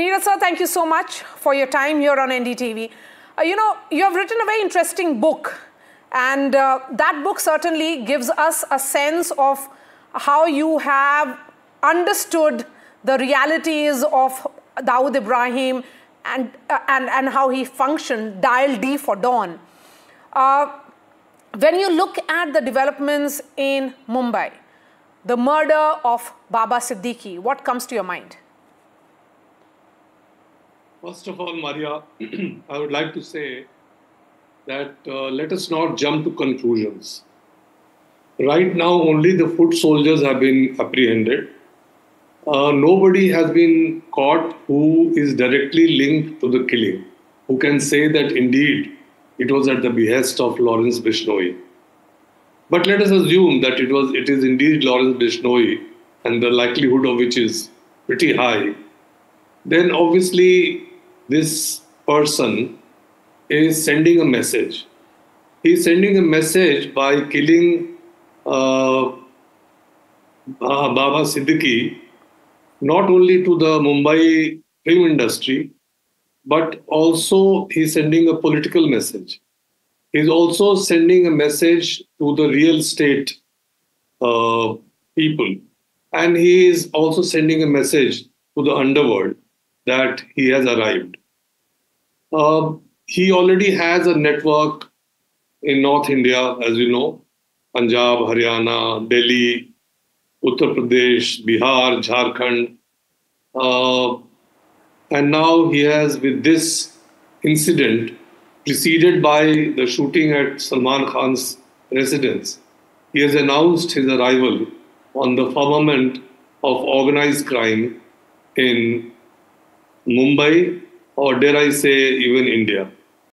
Neeraj sir, thank you so much for your time here on NDTV. Uh, you know, you have written a very interesting book, and uh, that book certainly gives us a sense of how you have understood the realities of Dawood Ibrahim and, uh, and, and how he functioned, dial D for Don. Uh, when you look at the developments in Mumbai, the murder of Baba Siddique, what comes to your mind? First of all, Marya, I would like to say that uh, let us not jump to conclusions. Right now, only the foot soldiers have been apprehended. Uh, nobody has been caught who is directly linked to the killing, who can say that indeed it was at the behest of Lawrence Bishnoi. But let us assume that it was it is indeed Lawrence Bishnoi, and the likelihood of which is pretty high. Then obviously this person is sending a message. He's sending a message by killing uh, Baba Siddique, not only to the Mumbai film industry, but also he's sending a political message. He's also sending a message to the real estate uh, people. And he is also sending a message to the underworld that he has arrived. Uh, he already has a network in North India, as you know Punjab, Haryana, Delhi, Uttar Pradesh, Bihar, Jharkhand. Uh, and now he has, with this incident, preceded by the shooting at Salman Khan's residence, he has announced his arrival on the firmament of organized crime in Mumbai, or dare I say, even India.